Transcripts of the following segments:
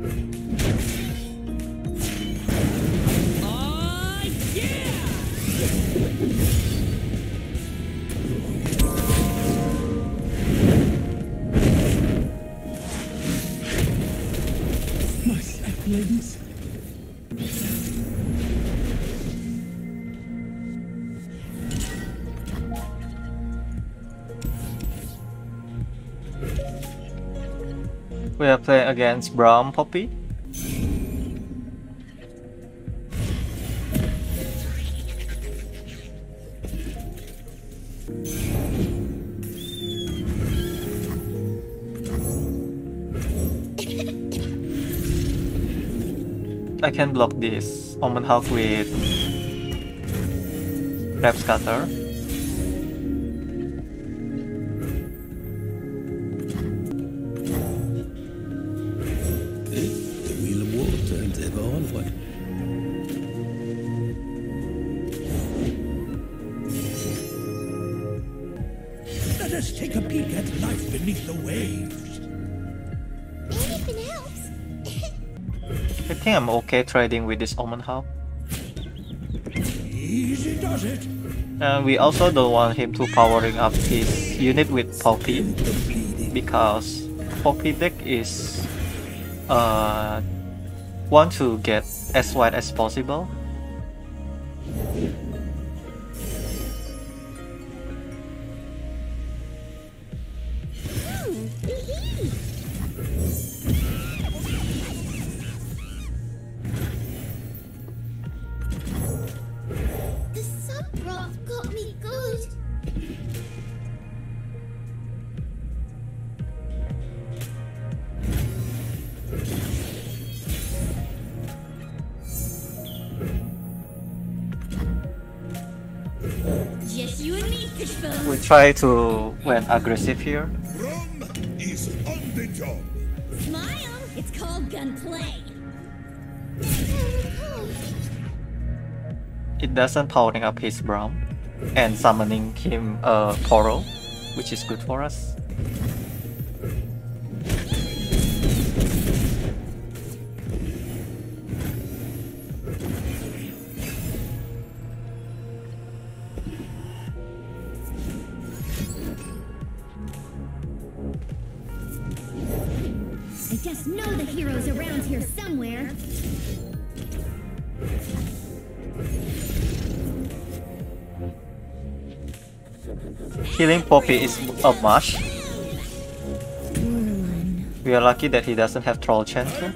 Oh, We are playing against Braum Poppy. I can block this Omen Hawk with Scrap Scuttler. Let us take a peek at life beneath the waves. Anything else? I think I'm okay trading with this Omen Hawk. Easy does it. And we also don't want him to powering up his unit with Poppy because Poppy deck is uh want to get as wide as possible. We try to went aggressive here. Smile. It's called gunplay. It doesn't powering up his Braum and summoning him uh, a Poro, which is good for us. Poppy is a must. We are lucky that he doesn't have Troll Chanter.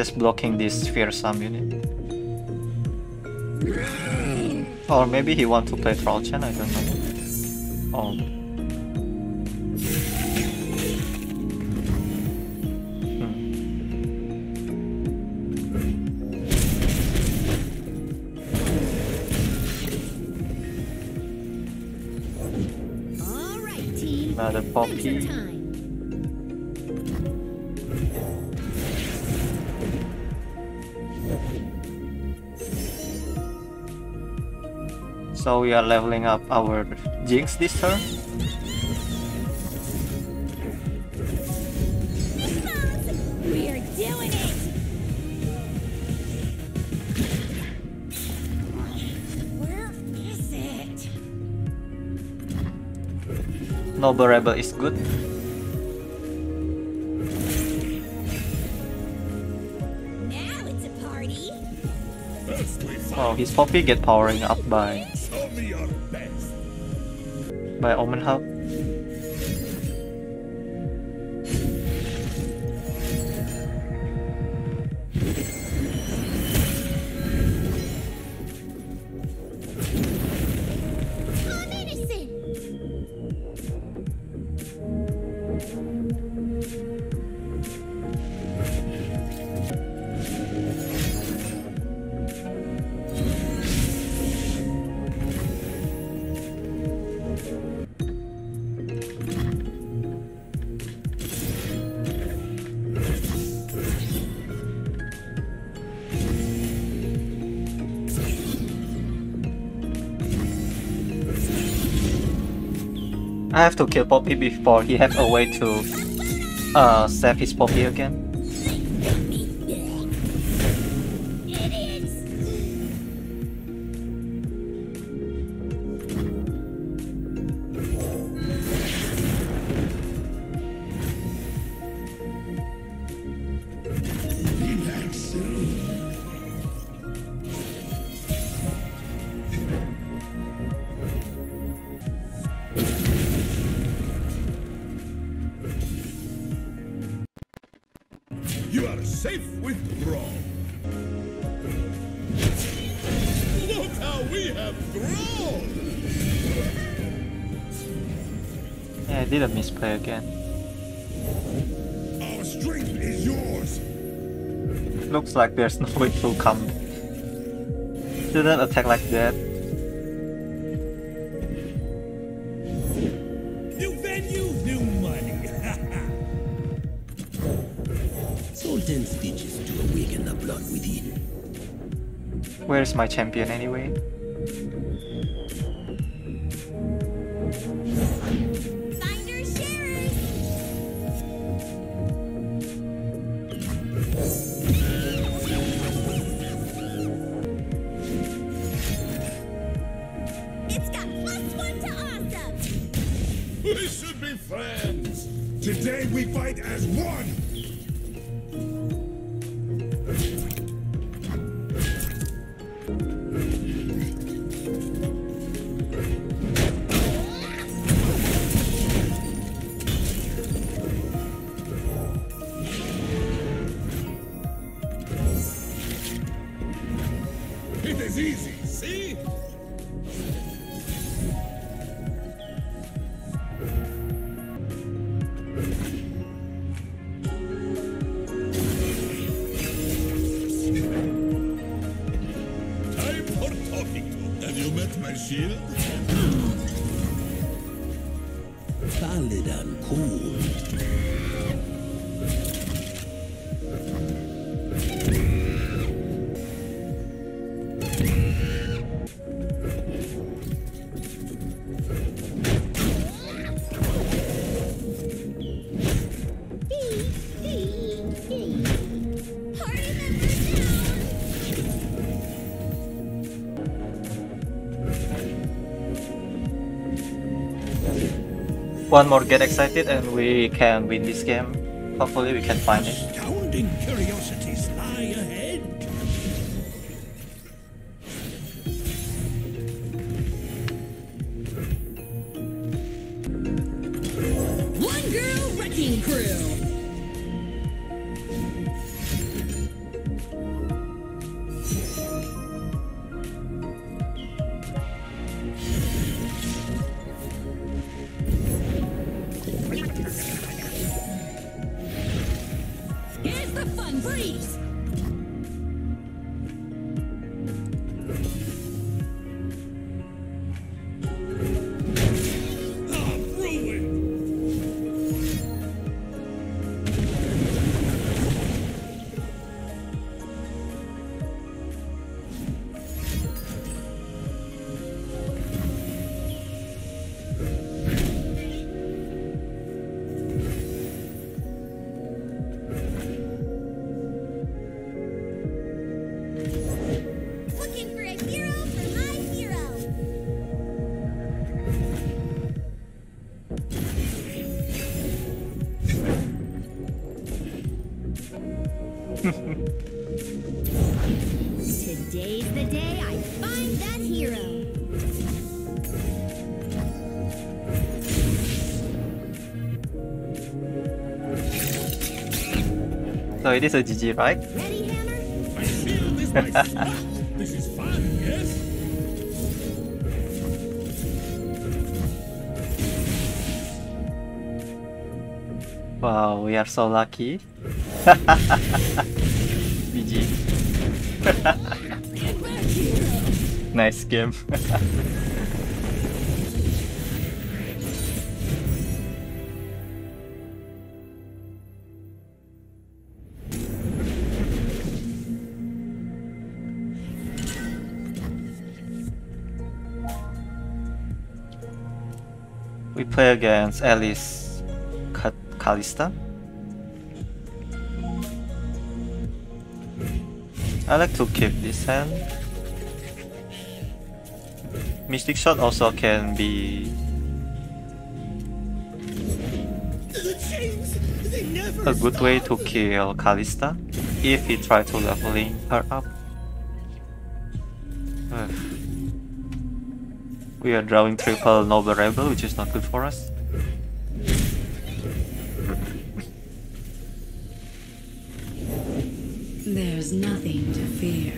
Just blocking this fearsome unit. Or maybe he want to play Troll Chan, I don't know. Oh. Hmm. All right. Another Poppy. So we are leveling up our Jinx this turn. We are doing it. Where is it? Noble Rebel is good. Now it's a party. Oh, his Poppy get powering up by by Omen Hawk. I have to kill Poppy before he have a way to uh save his Poppy again. Did a misplay again. Our strength is yours! Looks like there's no way to come. Didn't attack like that. New venue, new money. Sultan stitches to awaken the blood within. Where's my champion anyway? Today we fight as one! For talking. Have you met my shield? Solid and cool. One more get excited and we can win this game. Hopefully we can find it. Astounding curiosities Today's the day I find that hero! So it is a GG, right? Ready, Hammer? My shield is! This is fun, yes? Wow, we are so lucky. Nice game. We play against Elise Ka- Kalista. I like to keep this hand. Mystic Shot also can be a good way to kill Kalista if he try to leveling her up. We are drawing triple Noble Rebel, which is not good for us. Nothing to fear.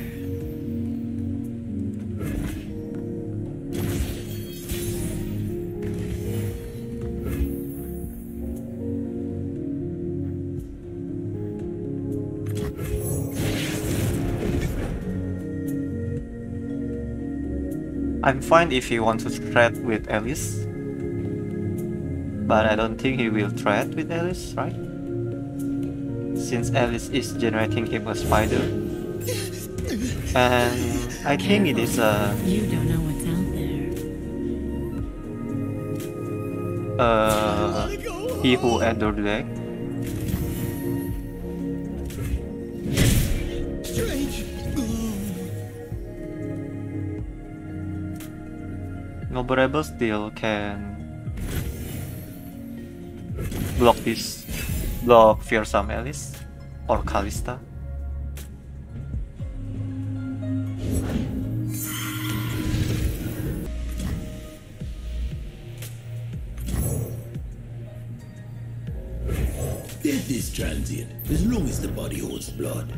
I'm fine if he wants to trade with Elise. But I don't think he will trade with Elise, right? Since Elise is generating him a spider. And I think it is a, You don't know what's out there. uh he who entered the deck. Noble still can block this, block Fearsome Elise or Kalista. Death is transient, as long as the body holds blood.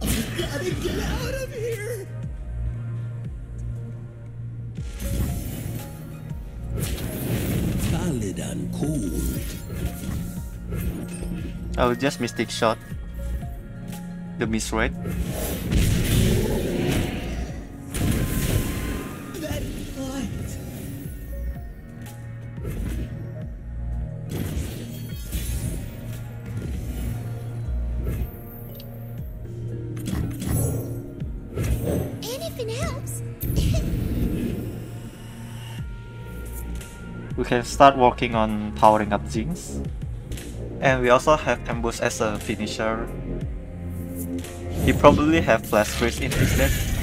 I gotta get out of I will just Mystic Shot the miss rate. That light. Anything helps. We can start working on powering up Jinx. And we also have Ambush as a finisher. He probably have Flash Freeze in his deck.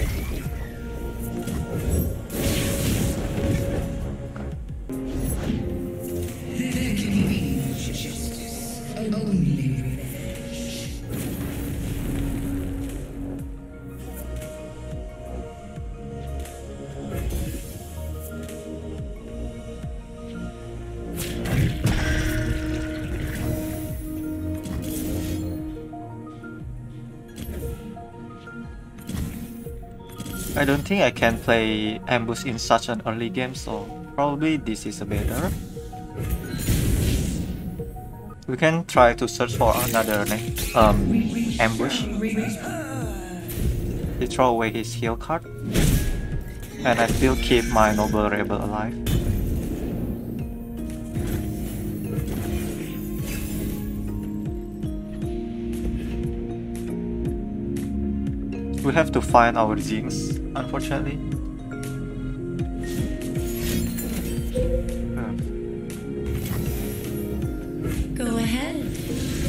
I don't think I can play Ambush in such an early game, so probably this is a better. We can try to search for another um, ambush. He throw away his heal card. And I still keep my Noble Rebel alive. We have to find our Jinx, unfortunately. Go ahead.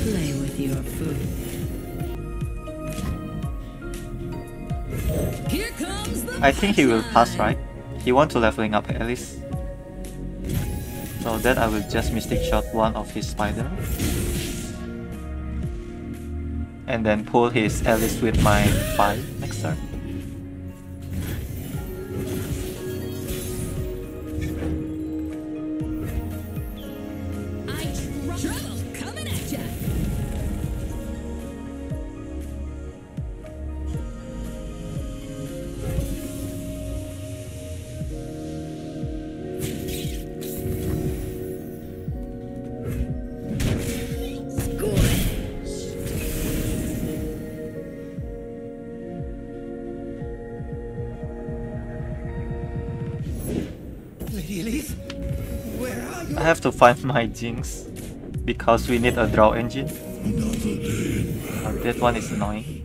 Play with your food. Here comes the I think he will pass, right? He want to leveling up Elise. So then I will just Mystic Shot one of his spider. And then pull his Elise with my 5 next turn. Find my Jinx. Because we need a draw engine. Uh, that one is annoying.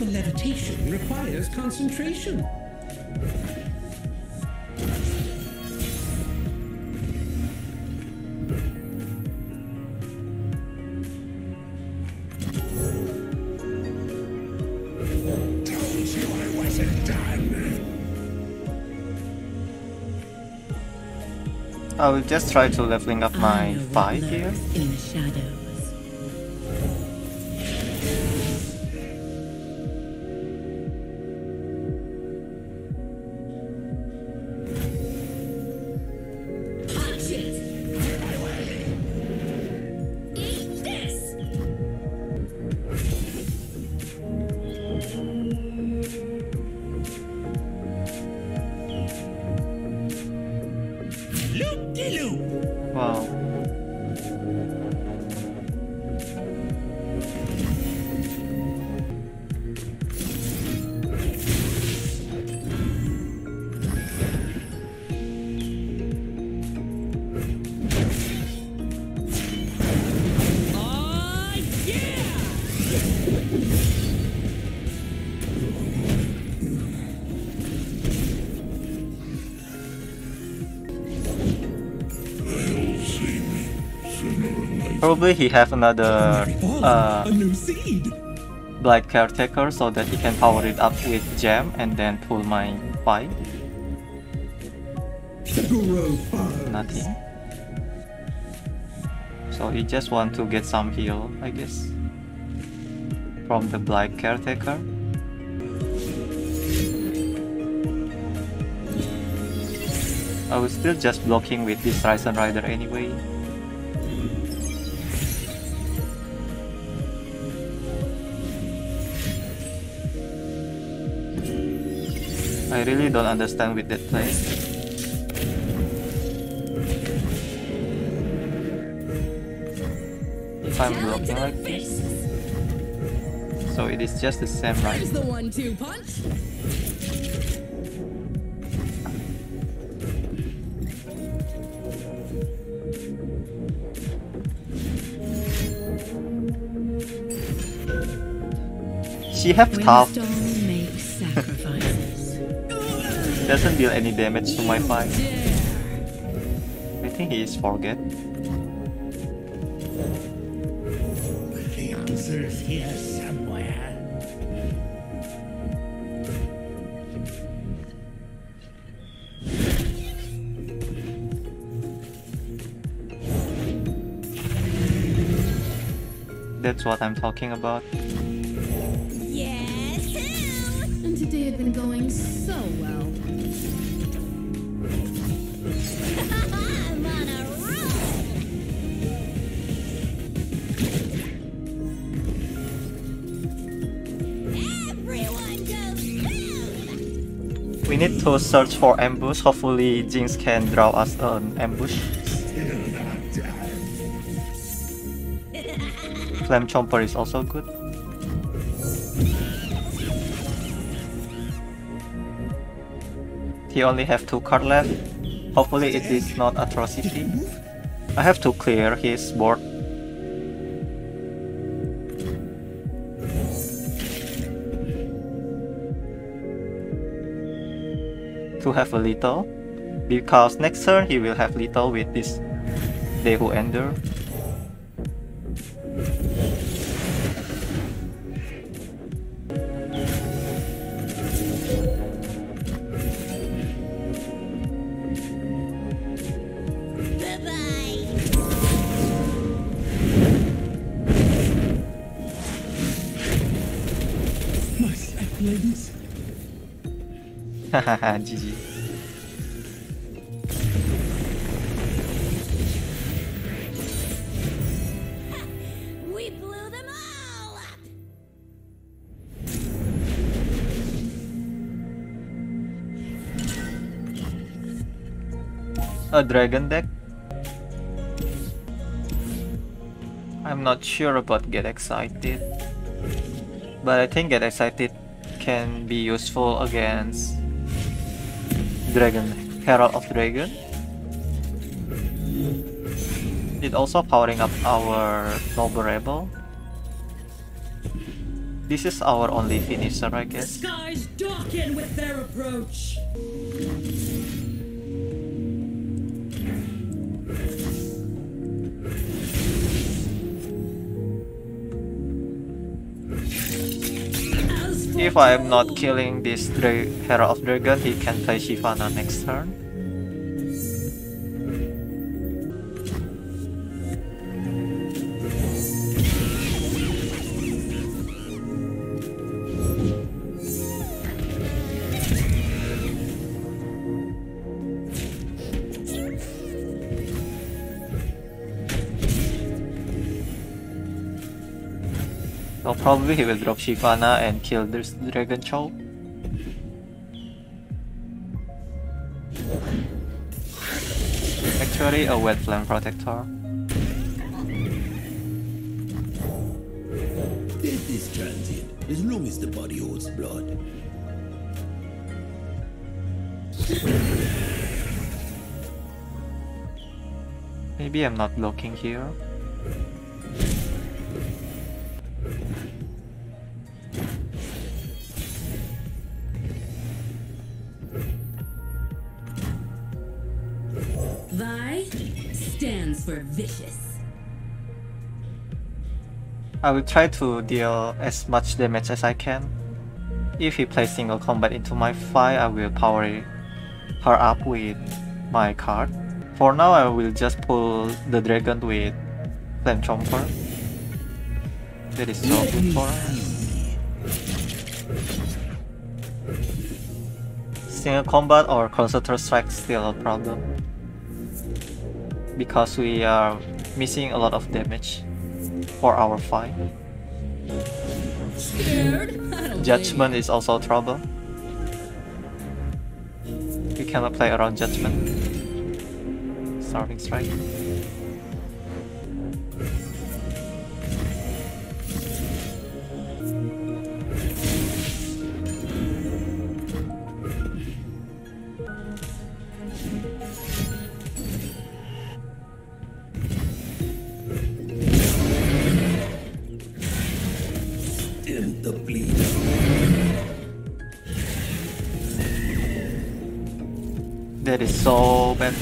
Mystical levitation requires concentration. I wasn't done. I will just try to leveling up my know what 5 here. Probably he have another uh. Blight Caretaker so that he can power it up with Gem and then pull my 5. Grow fast. Nothing. So he just want to get some heal, I guess. From the Blight Caretaker. I was still just blocking with this Risen Rider anyway. I really don't understand with that play. If I'm blocking like this, so it is just the same, right? The one-two punch! She have tough, doesn't deal any damage to my You fight. I think he is forget. The answer's here somewhere. That's what I'm talking about. Yes, who? And today had been going so well. We need to search for ambush. Hopefully Jinx can draw us an ambush. Flame Chomper is also good. He only have two card left. Hopefully it is not atrocity. I have to clear his board. To have a little. Because next turn he will have little with this Dehu Ender. GG. We blew them all up. A dragon deck? I'm not sure about get excited. But I think get excited can be useful against Dragon Herald of Dragon. It also powering up our Noble Rebel. This is our only finisher, I guess. Skies darken with their approach. If I am not killing this Dra Herald of Dragon, he can play Shyvana next turn. Probably he will drop Shyvana and kill this Dragon Chow. Actually a Wet Flame Protector. Death is transient as long as the body holds blood. Maybe I'm not blocking here. I will try to deal as much damage as I can. If he plays single combat into my fight, I will power her up with my card. For now, I will just pull the dragon with Flame Chomper. That is so good for us. Single combat or concerted strike still a problem. Because we are missing a lot of damage for our fight. Scared? I don't Judgment is also trouble. We cannot play around judgment. Starting strike. So bad.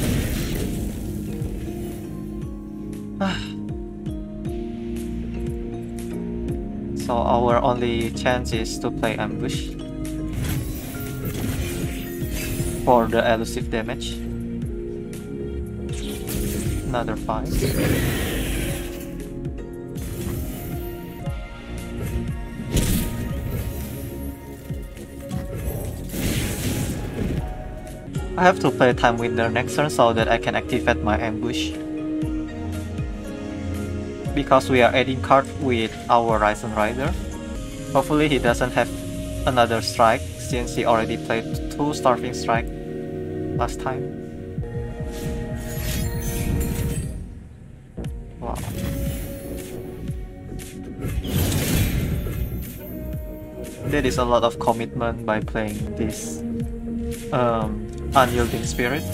so our only chance is to play ambush for the elusive damage. Another five. I have to play Timewinder next turn so that I can activate my ambush. Because we are adding card with our Risen Rider. Hopefully he doesn't have another strike since he already played two Starving Strike last time. Wow. That is a lot of commitment by playing this um, unyielding spirit.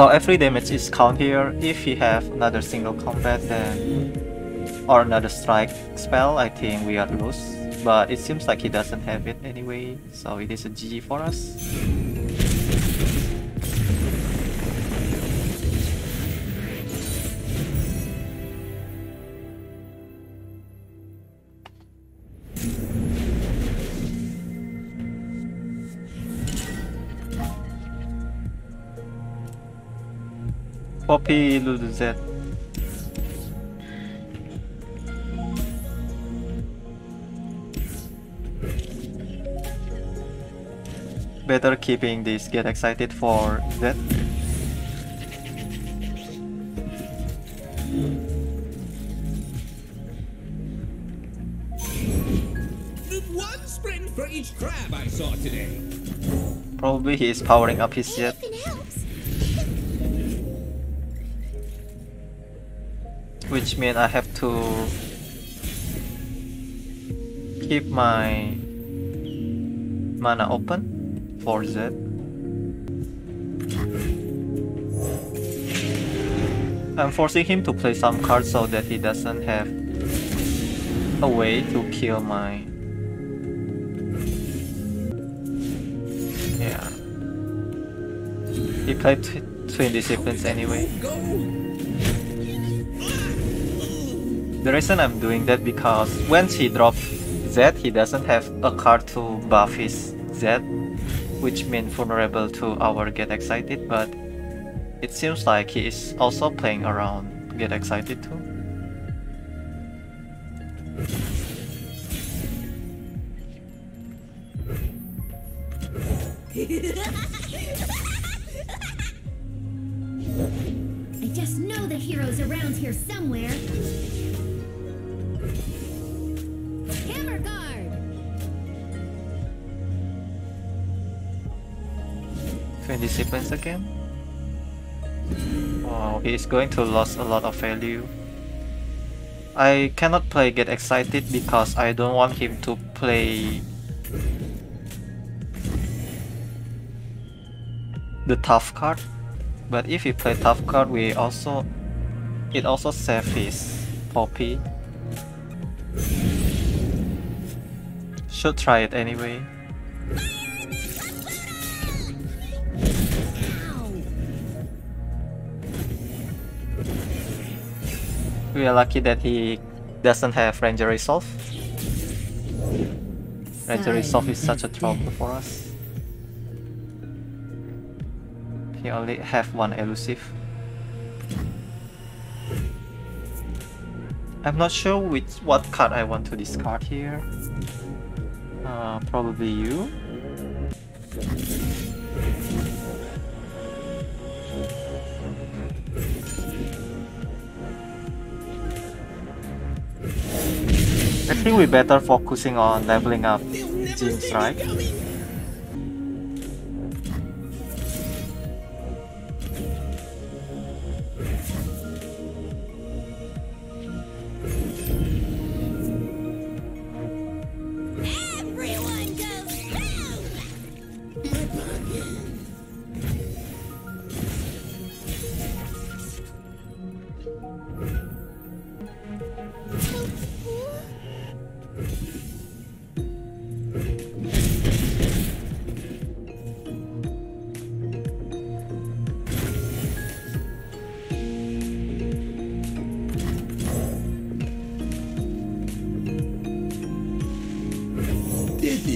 So every damage is count here. If he have another single combat, then or another strike spell, I think we are loose. But it seems like he doesn't have it anyway, so it is a GG for us. Poppy it. Better keeping this get excited for that. One sprint for each crab I saw today. Probably he is powering up his jet. Which means I have to keep my mana open for Zed. I'm forcing him to play some cards so that he doesn't have a way to kill my yeah. He played tw Twin Disciplines anyway. The reason I'm doing that because when he drops Zed, he doesn't have a card to buff his Zed, which means vulnerable to our Get Excited, but it seems like he is also playing around Get Excited too. 20 seconds again. Wow, it is going to lose a lot of value. I cannot play Get Excited because I don't want him to play the tough card. But if we play tough card, we also it also saves his Poppy. Should try it anyway. We are lucky that he doesn't have Ranger Resolve. Ranger Resolve is such a trouble for us. He only have one elusive. I'm not sure which what card I want to discard here. Uh, probably you. I think we better focusing on leveling up Jinx, right?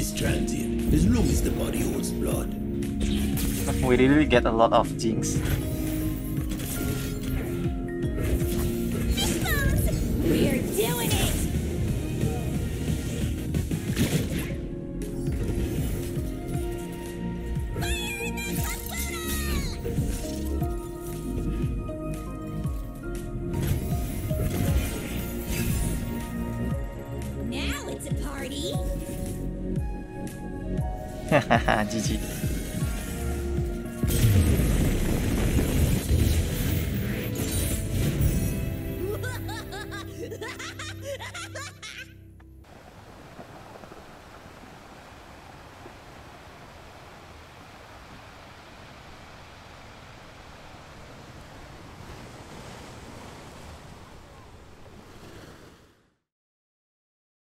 Is transient, as long as the body holds blood. We really get a lot of Jinx.